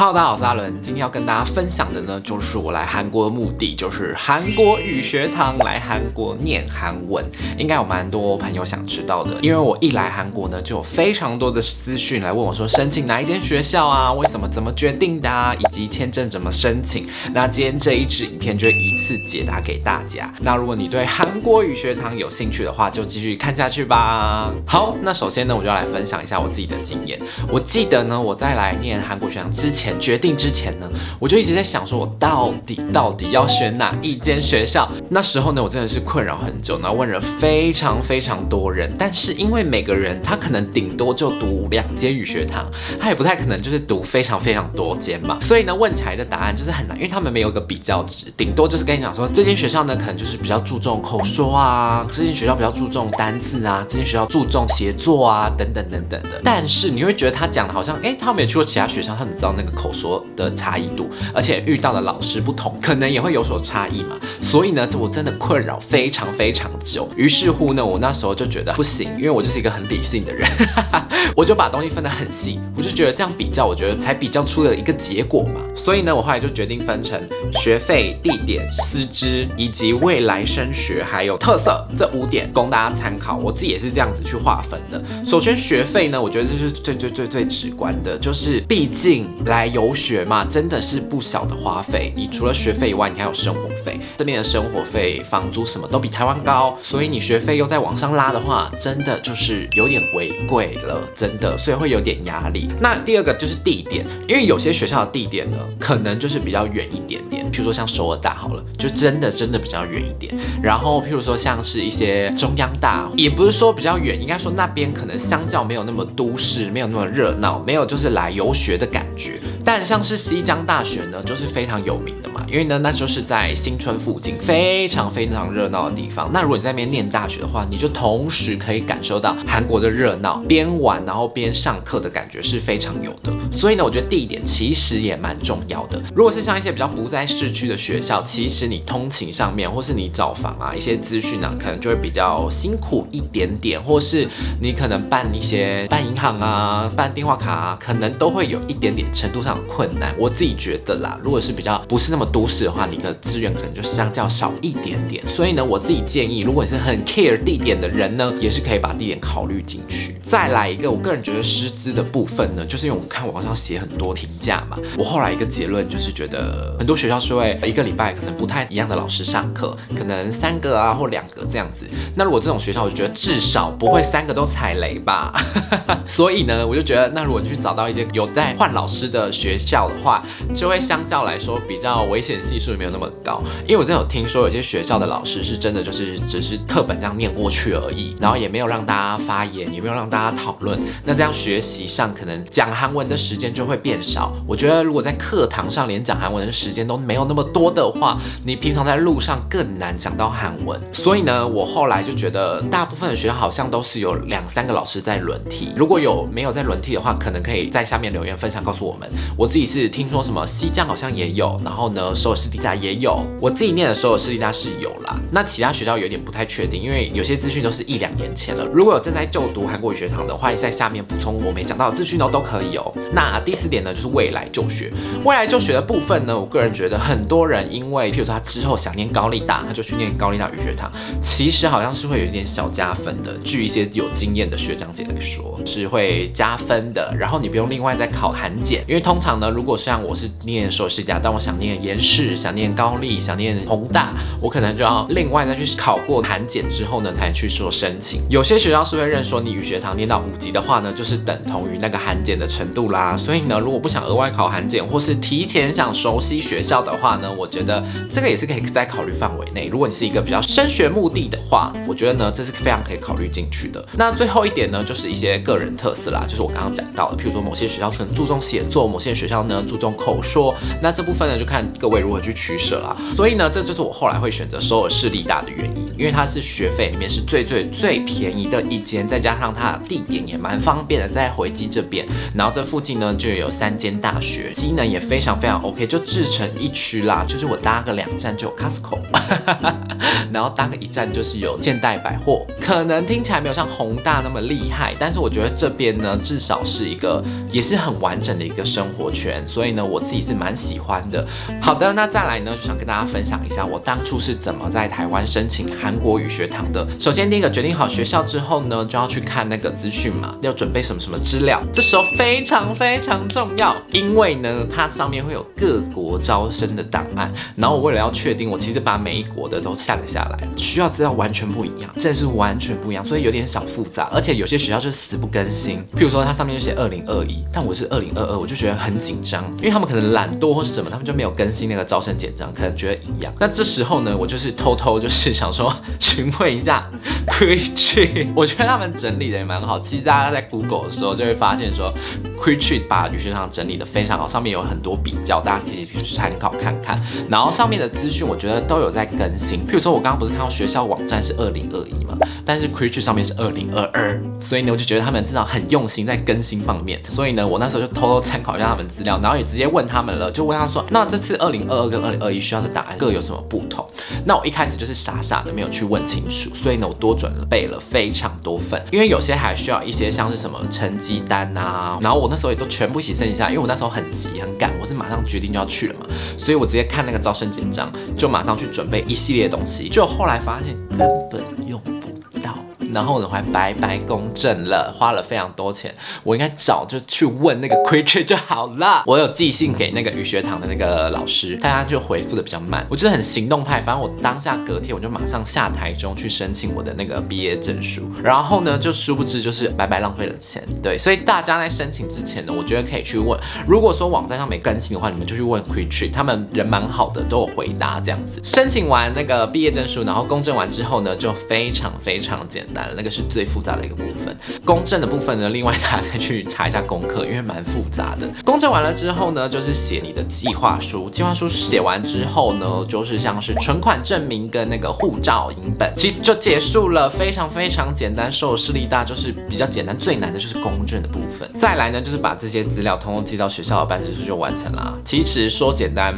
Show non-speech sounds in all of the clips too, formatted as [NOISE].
好大家好，我是阿伦。今天要跟大家分享的呢，就是我来韩国的目的，就是韩国语学堂来韩国念韩文。应该有蛮多朋友想知道的，因为我一来韩国呢，就有非常多的私讯来问我说，申请哪一间学校啊？为什么怎么决定的啊？以及签证怎么申请？那今天这一支影片就一次解答给大家。那如果你对韩国语学堂有兴趣的话，就继续看下去吧。好，那首先呢，我就要来分享一下我自己的经验。我记得呢，我在来念韩国学堂之前。决定之前呢，我就一直在想，说我到底到底要选哪一间学校？那时候呢，我真的是困扰很久，然后问了非常非常多人，但是因为每个人他可能顶多就读两间语学堂，他也不太可能就是读非常非常多间嘛，所以呢，问起来的答案就是很难，因为他们没有一个比较值，顶多就是跟你讲说，这间学校呢可能就是比较注重口说啊，这间学校比较注重单字啊，这间学校注重协作啊，等等等等的。但是你会觉得他讲的好像，哎，他们也去过其他学校，他们知道那个。口说的差异度，而且遇到的老师不同，可能也会有所差异嘛。所以呢，这我真的困扰非常非常久。于是乎呢，我那时候就觉得不行，因为我就是一个很理性的人，我就把东西分得很细。我就觉得这样比较，我觉得才比较出了一个结果嘛。所以呢，我后来就决定分成学费、地点、师资以及未来升学还有特色这五点供大家参考。我自己也是这样子去划分的。首先学费呢，我觉得这是最最最最直观的，就是毕竟来。游学嘛，真的是不小的花费。你除了学费以外，你还有生活费。这边的生活费、房租什么都比台湾高，所以你学费又在往上拉的话，真的就是有点违贵了，真的，所以会有点压力。那第二个就是地点，因为有些学校的地点呢，可能就是比较远一点点。譬如说像首尔大好了，就真的真的比较远一点。然后譬如说像是一些中央大，也不是说比较远，应该说那边可能相较没有那么都市，没有那么热闹，没有就是来游学的感觉。但像是西江大学呢，就是非常有名的，因为呢，那就是在新村附近，非常非常热闹的地方。那如果你在那边念大学的话，你就同时可以感受到韩国的热闹，边玩然后边上课的感觉是非常有的。所以呢，我觉得地点其实也蛮重要的。如果是像一些比较不在市区的学校，其实你通勤上面或是你找房啊，一些资讯啊，可能就会比较辛苦一点点，或是你可能办一些办银行啊、办电话卡啊，可能都会有一点点程度上的。困难，我自己觉得啦，如果是比较不是那么多都市的话，你的资源可能就相较少一点点。所以呢，我自己建议，如果你是很 care 地点的人呢，也是可以把地点考虑进去。再来一个，我个人觉得师资的部分呢，就是因为我看网上写很多评价嘛，我后来一个结论就是觉得很多学校是会一个礼拜可能不太一样的老师上课，可能三个啊或两个这样子。那如果这种学校，我就觉得至少不会三个都踩雷吧。所以呢，我就觉得那如果你去找到一些有在换老师的。学校的话，就会相较来说比较危险险系数没有那么高，因为我真的有听说有些学校的老师是真的就是只是课本这样念过去而已，然后也没有让大家发言，也没有让大家讨论，那这样学习上可能讲韩文的时间就会变少。我觉得如果在课堂上连讲韩文的时间都没有那么多的话，你平常在路上更难讲到韩文。所以呢，我后来就觉得大部分的学校好像都是有两三个老师在轮替，如果有没有在轮替的话，可能可以在下面留言分享告诉我们。我自己是听说什么西江好像也有，然后呢首尔市立大也有，我自己念的首尔私立大是有啦。那其他学校有点不太确定，因为有些资讯都是一两年前了。如果有正在就读韩国语学堂的，欢迎在下面补充我没讲到的资讯哦，都可以哦。那第四点呢，就是未来就学。未来就学的部分呢，我个人觉得很多人因为譬如说他之后想念高丽大，他就去念高丽大语学堂，其实好像是会有一点小加分的。据一些有经验的学长姐来说，是会加分的。然后你不用另外再考韩检，因为通常呢，如果像我是念首师大，但我想念延是，想念高丽，想念宏大，我可能就要另外再去考过韩检之后呢，才去做申请。有些学校是会认说，你语学堂念到五级的话呢，就是等同于那个韩检的程度啦。所以呢，如果不想额外考韩检，或是提前想熟悉学校的话呢，我觉得这个也是可以在考虑范围内。如果你是一个比较升学目的的话，我觉得呢，这是非常可以考虑进去的。那最后一点呢，就是一些个人特色啦，就是我刚刚讲到的，譬如说某些学校可能注重写作，某些学校。呢，注重口说，那这部分呢就看各位如何去取舍啦。所以呢，这就是我后来会选择首尔市立大的原因，因为它是学费里面是最最最便宜的一间，再加上它地点也蛮方便的，在回基这边，然后这附近呢就有三间大学，机能也非常非常 OK，就自成一区啦，就是我搭个两站就有 Costco，然后搭个一站就是有现代百货，可能听起来没有像宏大那么厉害，但是我觉得这边呢至少是一个也是很完整的一个生活圈，所以呢我自己是蛮喜欢的。好的，那再来呢就想跟大家分享一下我当初是怎么在台湾申请韩国语学堂的。首先第一个决定好学校之后呢，就要去看那个资讯嘛，要准备什么什么资料，这时候非常非常重要，因为呢它上面会有各国招生的档案，然后我为了要确定，我其实把每一国的都下载下来，需要资料完全不一样，真的是完全不一样，所以有点小复杂，而且有些学校就是死不更新，譬如说它上面就写二零二一，但我是二零二二，我就觉得很紧张，因为他们可能懒惰或什么，他们就没有更新那个招生简章，可能觉得一样。那这时候呢，我就是偷偷就是想说 [LAUGHS] 询问一下 q u i c h 我觉得他们整理的也蛮好，其实大家在 Google 的时候就会发现说 q u i c h 把语学堂整理的非常好，上面有很多比较，大家可以去参考看看。然后上面的资讯我觉得都有在更新，譬如说我刚刚不是看到学校网站是二零二一嘛，但是 q u i c h 上面是二零二二，所以呢我就觉得他们至少很用心在更新方面，所以呢我那时候就偷偷参考一下他们资料，然后也直接问他们了，就问他说，那这次二零二二跟二零二一需要的答案各有什么不同？那我一开始就是傻傻的没有去问清楚，所以呢我多准备了非常多份，因为有些还需要一些像是什么成绩单啊，然后我那时候也都全部一起申请下，因为我那时候很急很赶，我是马上决定就要去了嘛，所以我直接看那个招生简章，就马上去准备一系列东西，就后来发现根本。然后呢，还白白公证了，花了非常多钱。我应该早就去问那个 q u i c h 就好了。我有寄信给那个语学堂的那个老师，但他就回复的比较慢。我就是很行动派，反正我当下隔天我就马上下台中去申请我的那个毕业证书。然后呢，就殊不知就是白白浪费了钱。对，所以大家在申请之前呢，我觉得可以去问。如果说网站上没更新的话，你们就去问 q u i c h 他们人蛮好的，都有回答这样子。申请完那个毕业证书，然后公证完之后呢，就非常非常简单。那个是最复杂的一个部分，公证的部分呢，另外 [LAUGHS] 大家再去查一下功课，因为蛮复杂的。公证完了之后呢，就是写你的计划书，计划书写完之后呢，就是像是存款证明跟那个护照影本，其实就结束了，非常非常简单。受视力大就是比较简单，最难的就是公证的部分。再来呢，就是把这些资料通通寄到学校的办事处就完成了。其实说简单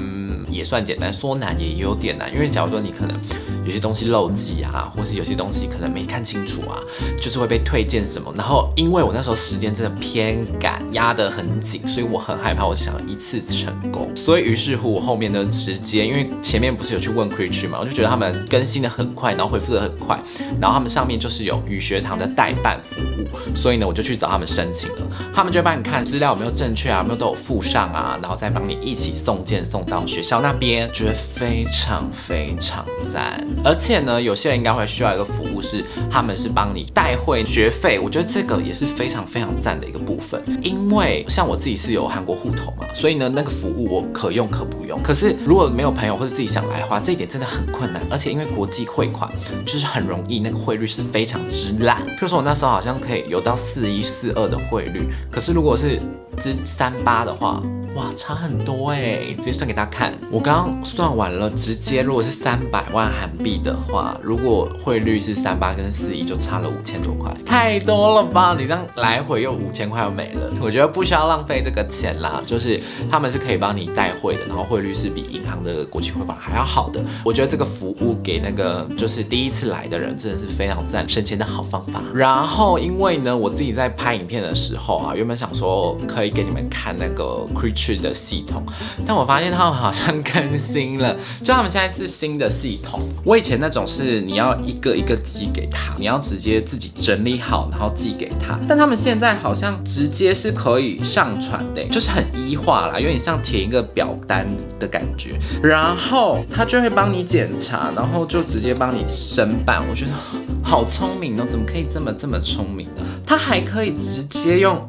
也算简单，说难也有点难，因为假如说你可能。有些东西漏记啊，或是有些东西可能没看清楚啊，就是会被推荐什么。然后因为我那时候时间真的偏赶，压得很紧，所以我很害怕，我想要一次成功。所以于是乎我后面呢直接，因为前面不是有去问 c r e a t u r e 嘛，我就觉得他们更新的很快，然后回复的很快，然后他们上面就是有语学堂的代办服务，所以呢我就去找他们申请了。他们就会帮你看资料有没有正确啊，有没有都有附上啊，然后再帮你一起送件送到学校那边，觉得非常非常赞。而且呢，有些人应该会需要一个服务，是他们是帮你代汇学费。我觉得这个也是非常非常赞的一个部分。因为像我自己是有韩国户头嘛，所以呢，那个服务我可用可不用。可是如果没有朋友或者自己想来的话，这一点真的很困难。而且因为国际汇款就是很容易，那个汇率是非常之烂。譬如说我那时候好像可以有到四一四二的汇率，可是如果是之三八的话。哇，差很多哎！直接算给大家看，我刚刚算完了，直接如果是三百万韩币的话，如果汇率是三八跟四一，就差了五千多块，太多了吧？你这样来回又五千块又没了，我觉得不需要浪费这个钱啦。就是他们是可以帮你代汇的，然后汇率是比银行的国际汇款还要好的。我觉得这个服务给那个就是第一次来的人真的是非常赞，省钱的好方法。然后因为呢，我自己在拍影片的时候啊，原本想说可以给你们看那个 creature。的系统，但我发现他们好像更新了，就他们现在是新的系统。我以前那种是你要一个一个寄给他，你要直接自己整理好然后寄给他，但他们现在好像直接是可以上传的，就是很一化啦，有点像填一个表单的感觉，然后他就会帮你检查，然后就直接帮你申办。我觉得好聪明哦，怎么可以这么这么聪明呢？他还可以直接用。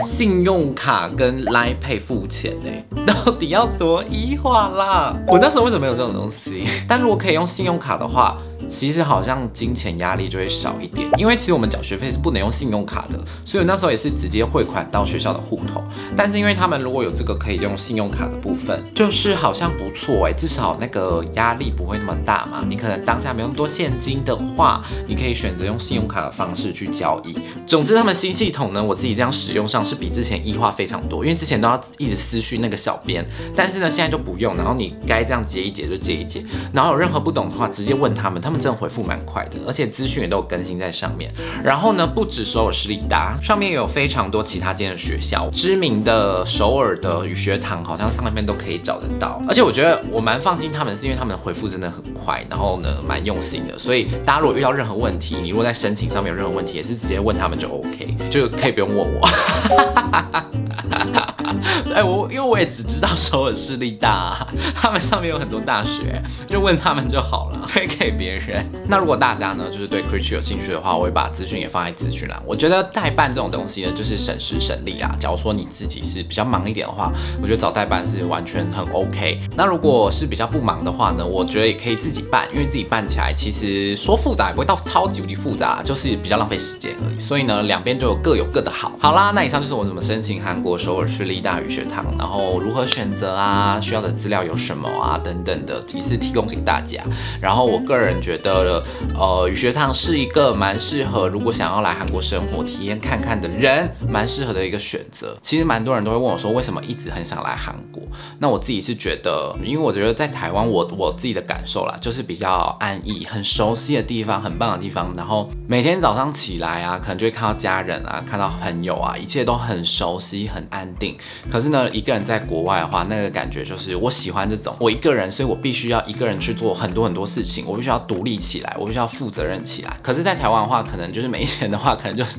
信用卡跟 Line Pay 付钱呢，到底要多一化啦？我那时候为什么没有这种东西？但如果可以用信用卡的话。其实好像金钱压力就会少一点，因为其实我们缴学费是不能用信用卡的，所以那时候也是直接汇款到学校的户头。但是因为他们如果有这个可以用信用卡的部分，就是好像不错哎，至少那个压力不会那么大嘛。你可能当下没那么多现金的话，你可以选择用信用卡的方式去交易。总之，他们新系统呢，我自己这样使用上是比之前易化非常多，因为之前都要一直私讯那个小编，但是呢现在就不用，然后你该这样接一接就接一接，然后有任何不懂的话直接问他们，他们真的回复蛮快的，而且资讯也都有更新在上面。然后呢，不止首尔市立大，上面有非常多其他间的学校，知名的首尔的语学堂好像上面都可以找得到，而且我觉得我蛮放心他们，是因为他们的回复真的很快，然后呢蛮用心的，所以大家如果遇到任何问题，你如果在申请上面有任何问题，也是直接问他们就 OK，就可以不用问我。[LAUGHS] [LAUGHS] 哎，我因为我也只知道首尔势力大，[LAUGHS] 他们上面有很多大学，就问他们就好了，[LAUGHS] 推给别人。那如果大家呢，就是对 Creature 有兴趣的话，我会把资讯也放在资讯栏。我觉得代办这种东西呢，就是省时省力啊。假如说你自己是比较忙一点的话，我觉得找代办是完全很 OK。那如果是比较不忙的话呢，我觉得也可以自己办，因为自己办起来其实说复杂也不会到超级无敌复杂，就是比较浪费时间而已。所以呢，两边就各有各的好。好啦，那以上就是我怎么申请韩国首尔市立大语学堂，然后如何选择啊，需要的资料有什么啊，等等的，一次提供给大家。然后我个人觉得，呃，语学堂是一个蛮适合如果想要来韩国生活体验看看的人，蛮适合的一个选择。其实蛮多人都会问我说，为什么一直很想来韩国？那我自己是觉得，因为我觉得在台湾，我我自己的感受啦，就是比较安逸、很熟悉的地方，很棒的地方。然后每天早上起来啊，可能就会看到家人啊，看到朋友啊，一切都很熟悉、很安定。可是呢，一个人在国外的话，那个感觉就是我喜欢这种我一个人，所以我必须要一个人去做很多很多事情，我必须要独立起来，我必须要负责任起来。可是，在台湾的话，可能就是每一天的话，可能就是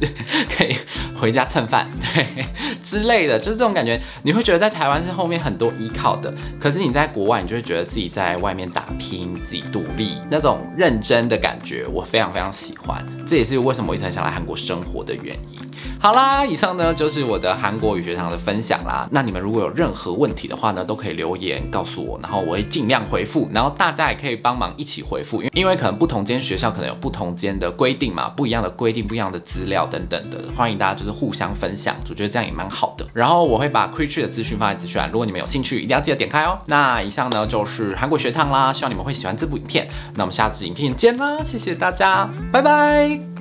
可以回家蹭饭，对之类的，就是这种感觉。你会觉得在台湾是后面很多依靠的，可是你在国外，你就会觉得自己在外面打拼，自己独立那种认真的感觉，我非常非常喜欢。这也是为什么我一直想来韩国生活的原因。好啦，以上呢就是我的韩国语学堂的分享啦。那你们如果有任何问题的话呢，都可以留言告诉我，然后我会尽量回复。然后大家也可以帮忙一起回复，因因为可能不同间学校可能有不同间的规定嘛，不一样的规定，不一样的资料等等的，欢迎大家就是互相分享，我觉得这样也蛮好的。然后我会把 Creature 的资讯放在资讯栏，如果你们有兴趣，一定要记得点开哦。那以上呢就是韩国学堂啦，希望你们会喜欢这部影片。那我们下次影片见啦，谢谢大家，拜拜。